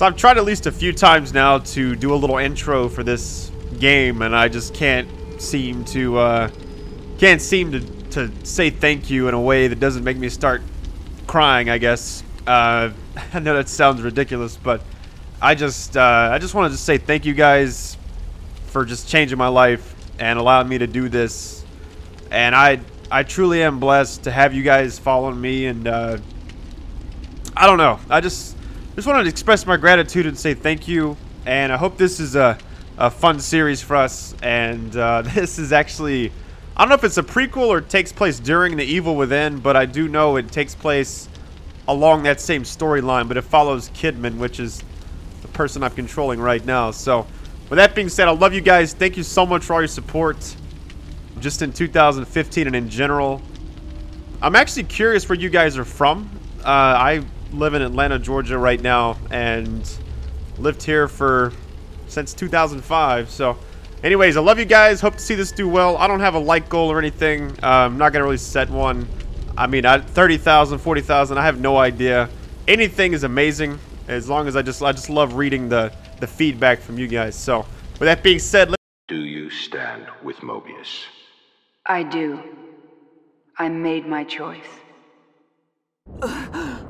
So I've tried at least a few times now to do a little intro for this game, and I just can't seem to, uh, can't seem to, to say thank you in a way that doesn't make me start crying, I guess. Uh, I know that sounds ridiculous, but I just, uh, I just wanted to say thank you guys for just changing my life and allowing me to do this. And I, I truly am blessed to have you guys following me, and, uh, I don't know. I just just wanted to express my gratitude and say thank you. And I hope this is a, a fun series for us. And uh, this is actually, I don't know if it's a prequel or takes place during The Evil Within, but I do know it takes place along that same storyline. But it follows Kidman, which is the person I'm controlling right now. So with that being said, I love you guys. Thank you so much for all your support. Just in 2015 and in general. I'm actually curious where you guys are from. Uh, I live in Atlanta, Georgia right now, and lived here for since 2005. So, anyways, I love you guys. Hope to see this do well. I don't have a like goal or anything. Uh, I'm not gonna really set one. I mean, I, 30,000, 40,000. I have no idea. Anything is amazing as long as I just I just love reading the the feedback from you guys. So, with that being said, Do you stand with Mobius? I do. I made my choice.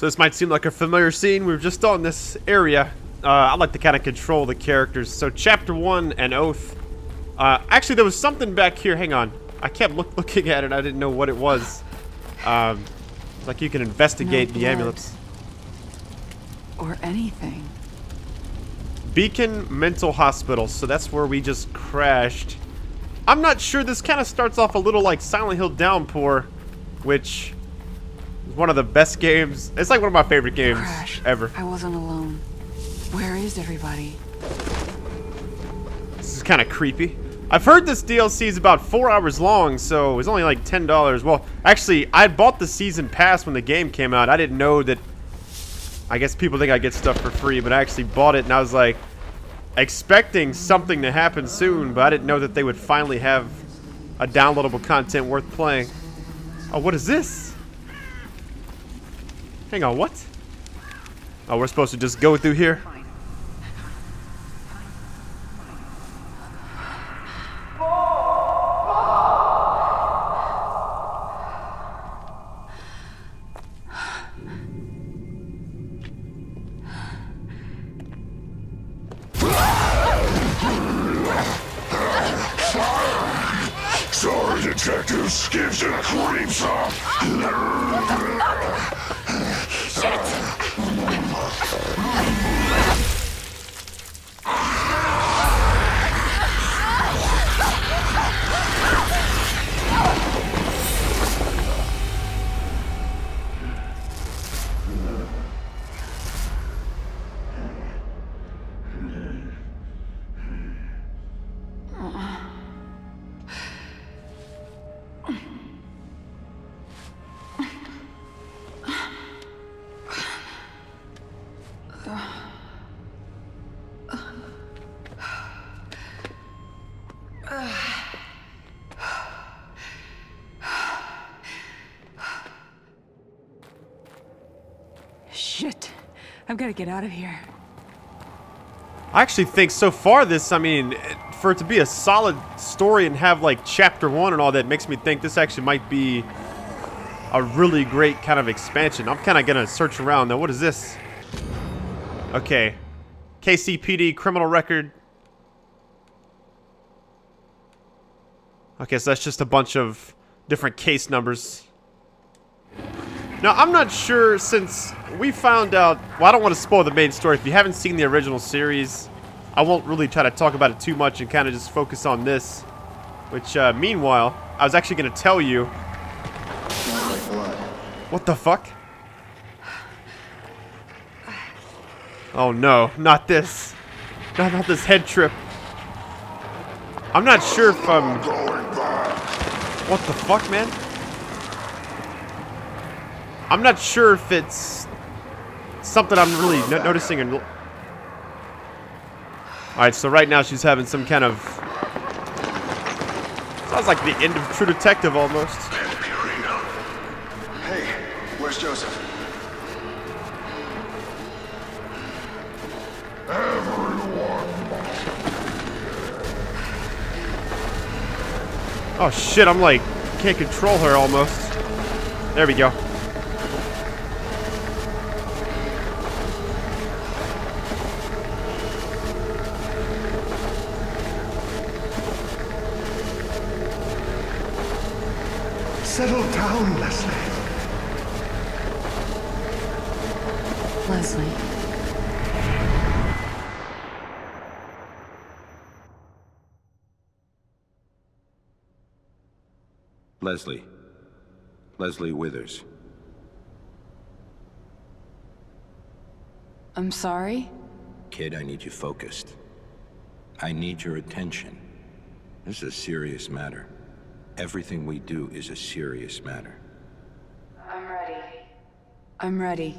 So this might seem like a familiar scene. We were just on this area. Uh, I like to kind of control the characters. So chapter one, an oath. Uh, actually, there was something back here. Hang on. I kept look, looking at it. I didn't know what it was. Um, it's like you can investigate No the amulets. Or anything. Beacon Mental Hospital. So that's where we just crashed. I'm not sure. This kind of starts off a little like Silent Hill Downpour, which one of the best games. It's like one of my favorite games Crash. ever. I wasn't alone. Where is everybody? This is kind of creepy. I've heard this DLC is about four hours long, so it's only like ten dollars. Well, actually, I bought the season pass when the game came out. I didn't know that. I guess people think I get stuff for free, but I actually bought it, and I was like expecting something to happen soon, but I didn't know that they would finally have a downloadable content worth playing. Oh, what is this? Hang on, what? Oh, we're supposed to just go through here? I've got to get out of here. I actually think so far this, I mean, for it to be a solid story and have like chapter one and all that makes me think this actually might be a really great kind of expansion. I'm kind of going to search around now. What is this? Okay. KCPD criminal record. Okay, so that's just a bunch of different case numbers. Now, I'm not sure since we found out... Well, I don't want to spoil the main story. If you haven't seen the original series, I won't really try to talk about it too much and kind of just focus on this. Which, uh, meanwhile, I was actually going to tell you... What the fuck? Oh no, not this. Not, not this head trip. I'm not sure if I'm... Going. What the fuck, man? I'm not sure if it's something I'm really no noticing. And all right, so right now she's having some kind of sounds like the end of True Detective almost. Hey, where's Joseph? Oh shit, I'm like can't control her almost. There we go. Settle down, Leslie. Leslie. Leslie. Leslie Withers. I'm sorry? Kid, I need you focused. I need your attention. This is a serious matter. Everything we do is a serious matter. I'm ready. I'm ready.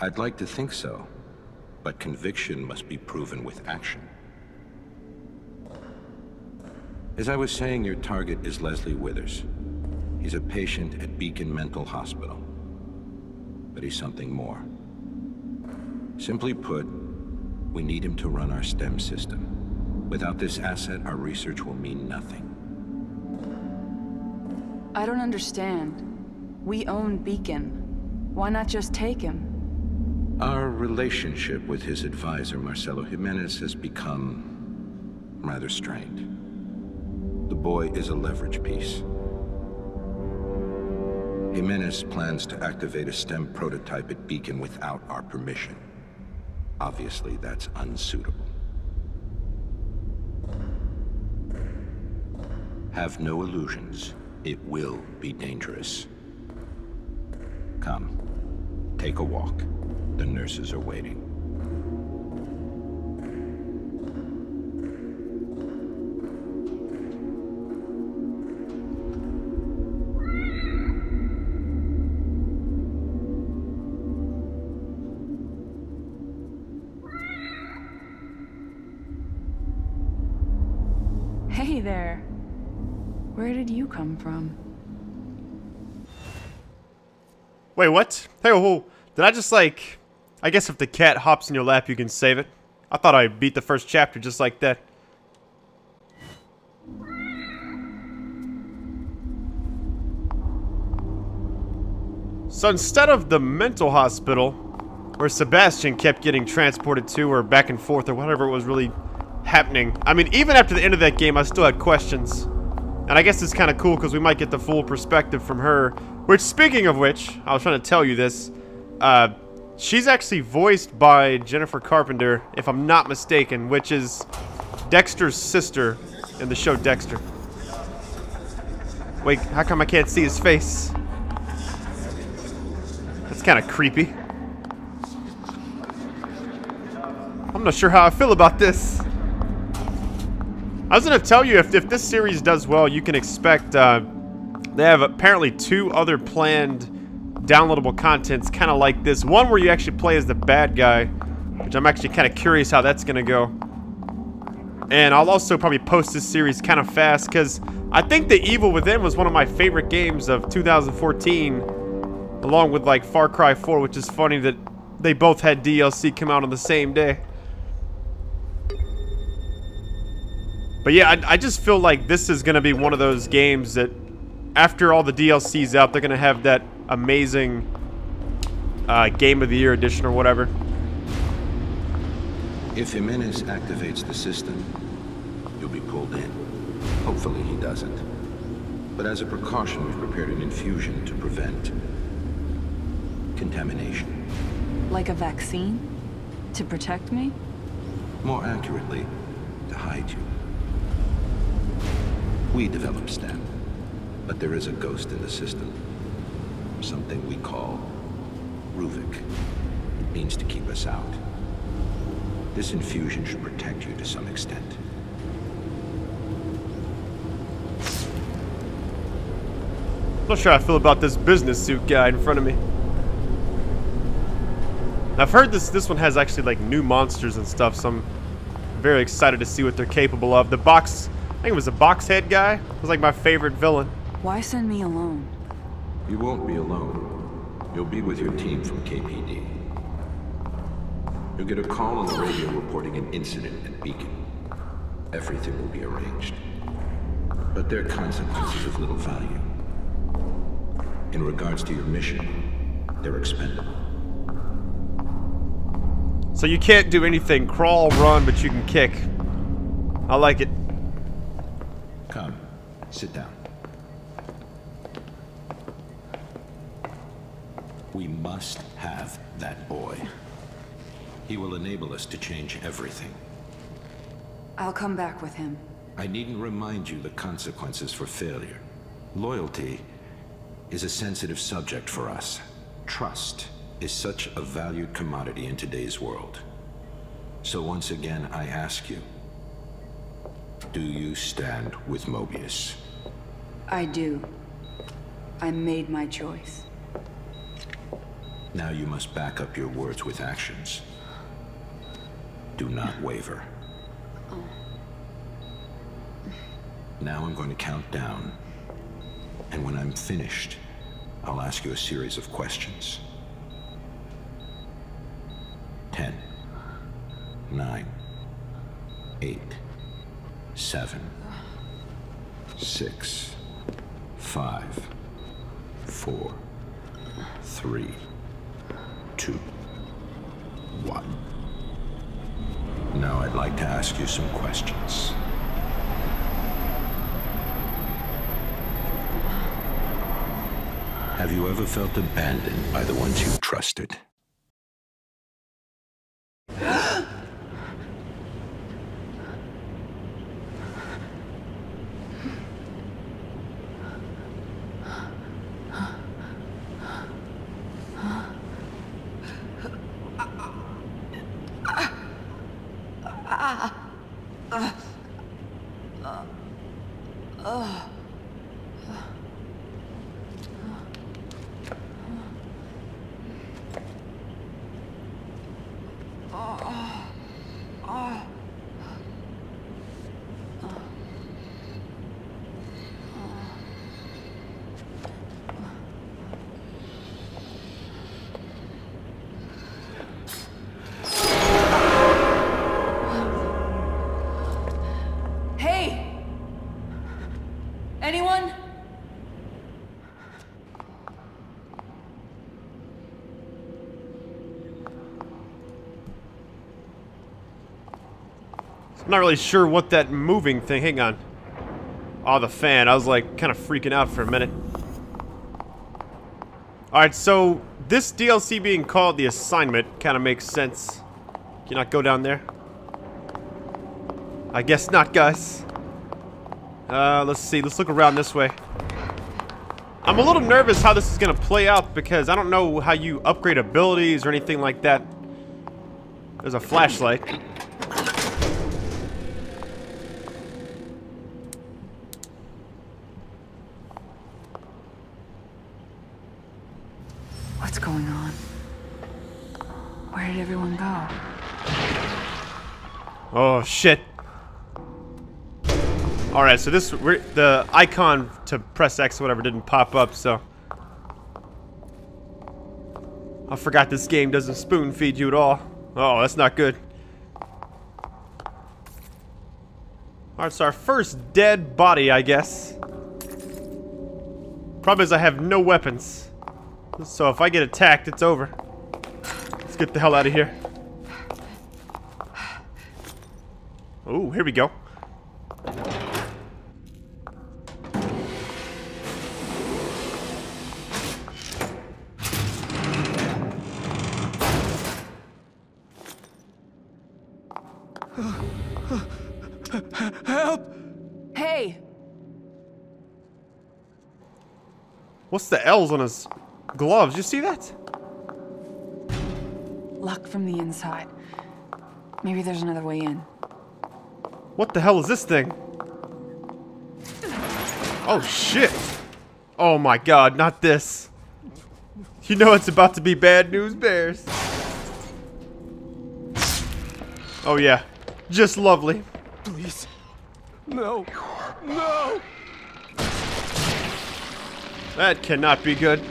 I'd like to think so, but conviction must be proven with action. As I was saying, your target is Leslie Withers. He's a patient at Beacon Mental Hospital. But he's something more. Simply put, we need him to run our STEM system. Without this asset, our research will mean nothing. I don't understand. We own Beacon. Why not just take him? Our relationship with his advisor, Marcelo Jimenez, has become rather strained. The boy is a leverage piece. Jimenez plans to activate a STEM prototype at Beacon without our permission. Obviously, that's unsuitable. Have no illusions. It will be dangerous. Come. Take a walk. The nurses are waiting. Hey there. Where did you come from? Wait, what? Hey, whoa, did I just like... I guess if the cat hops in your lap, you can save it. I thought I beat the first chapter just like that. So instead of the mental hospital, where Sebastian kept getting transported to or back and forth or whatever it was really happening. I mean, even after the end of that game, I still had questions. And I guess it's kind of cool because we might get the full perspective from her. Which, speaking of which, I was trying to tell you this. Uh, she's actually voiced by Jennifer Carpenter, if I'm not mistaken, which is Dexter's sister in the show Dexter. Wait, how come I can't see his face? That's kind of creepy. I'm not sure how I feel about this. I was going to tell you, if, if this series does well, you can expect, uh, they have apparently two other planned downloadable contents kind of like this. One where you actually play as the bad guy, which I'm actually kind of curious how that's going to go. And I'll also probably post this series kind of fast, because I think The Evil Within was one of my favorite games of 2014, along with like Far Cry 4, which is funny that they both had DLC come out on the same day. But yeah, I, I, just feel like this is going to be one of those games that after all the DLC's out, they're going to have that amazing uh, Game of the Year edition or whatever. If Jimenez activates the system, you'll be pulled in. Hopefully he doesn't. But as a precaution, we've prepared an infusion to prevent contamination. Like a vaccine? To protect me? More accurately, to hide you. We developed STEM, but there is a ghost in the system. Something we call Ruvik. It means to keep us out. This infusion should protect you to some extent. Not sure how I feel about this business suit guy in front of me. I've heard this this one has actually like new monsters and stuff, so I'm very excited to see what they're capable of. The box, I think it was a box head guy. It was like my favorite villain. Why send me alone? You won't be alone. You'll be with your team from KPD. You'll get a call on the radio reporting an incident at Beacon. Everything will be arranged. But there are consequences of little value. In regards to your mission, they're expendable. So you can't do anything. Crawl, run, but you can kick. I like it. Sit down. We must have that boy. He will enable us to change everything. I'll come back with him. I needn't remind you the consequences for failure. Loyalty is a sensitive subject for us. Trust is such a valued commodity in today's world. So once again, I ask you, do you stand with Mobius? I do. I made my choice. Now you must back up your words with actions. Do not waver. Oh. Now I'm going to count down. And when I'm finished, I'll ask you a series of questions. Ten, nine, eight, seven, six, five, four, three, two, one. Now I'd like to ask you some questions. Have you ever felt abandoned by the ones you trusted? Hey! I'm not really sure what that moving thing. Hang on. Oh, the fan. I was like kind of freaking out for a minute. Alright, so this DLC being called The Assignment kind of makes sense. Can you not go down there? I guess not, guys. Uh, let's see. Let's look around this way. I'm a little nervous how this is going to play out because I don't know how you upgrade abilities or anything like that. There's a flashlight. What's going on? Where did everyone go? Oh shit. All right, so this the icon to press X or whatever didn't pop up, so I forgot this game doesn't spoon feed you at all. Oh, that's not good. All right, so our first dead body, I guess. Problem is I have no weapons. So if I get attacked, it's over. Let's get the hell out of here. Oh, here we go. Help! Hey! What's the L's on his gloves? You see that? Luck from the inside. Maybe there's another way in. What the hell is this thing? Oh shit! Oh my god, not this. You know it's about to be bad news bears. Oh yeah, just lovely. Please. No. No! That cannot be good.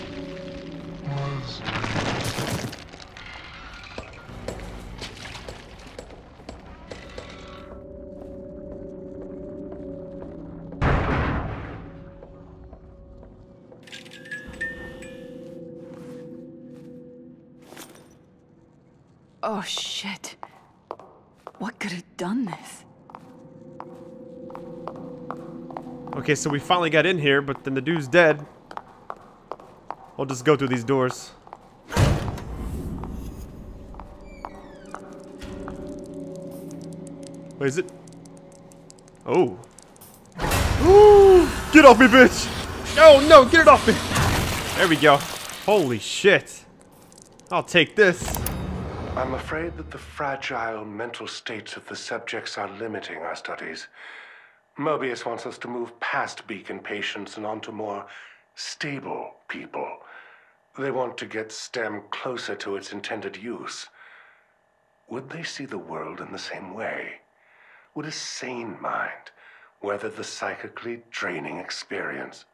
Done this? Okay, so we finally got in here, but then the dude's dead. I'll just go through these doors. Wait, is it? Oh. Get off me, bitch! Oh no, get it off me! There we go. Holy shit. I'll take this. I'm afraid that the fragile mental states of the subjects are limiting our studies. Mobius wants us to move past beacon patients and onto more stable people. They want to get STEM closer to its intended use. Would they see the world in the same way? Would a sane mind weather the psychically draining experience?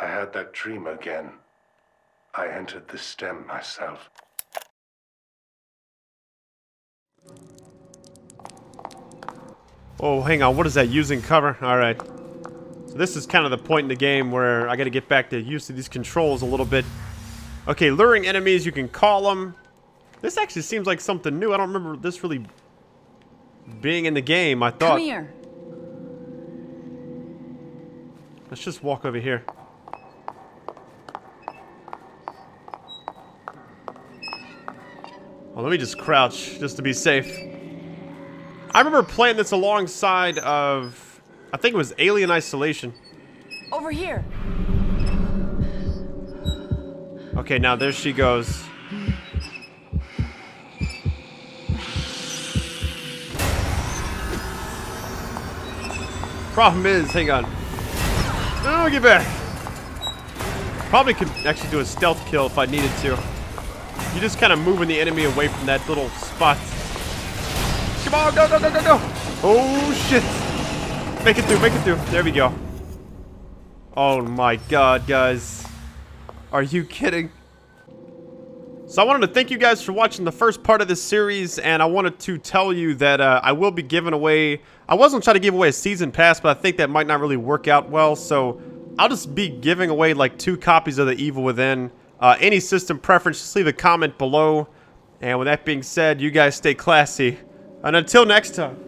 I had that dream again. I entered the STEM myself. Oh, hang on. What is that? Using cover? Alright. So this is kind of the point in the game where I got to get back to use of these controls a little bit. Okay, luring enemies, you can call them. This actually seems like something new. I don't remember this really being in the game. I thought... Come here. Let's just walk over here. Oh, let me just crouch, just to be safe. I remember playing this alongside of... I think it was Alien Isolation. Over here. Okay, now there she goes. Problem is, hang on. No, get back. Probably could actually do a stealth kill if I needed to. You just kind of moving the enemy away from that little spot. Come on, go, go, go, go, go. Oh, shit. Make it through, make it through. There we go. Oh my god, guys. Are you kidding? So I wanted to thank you guys for watching the first part of this series, and I wanted to tell you that uh, I will be giving away... I wasn't trying to give away a season pass, but I think that might not really work out well, so I'll just be giving away like two copies of The Evil Within. Uh, any system preference, just leave a comment below. And with that being said, you guys stay classy. And until next time.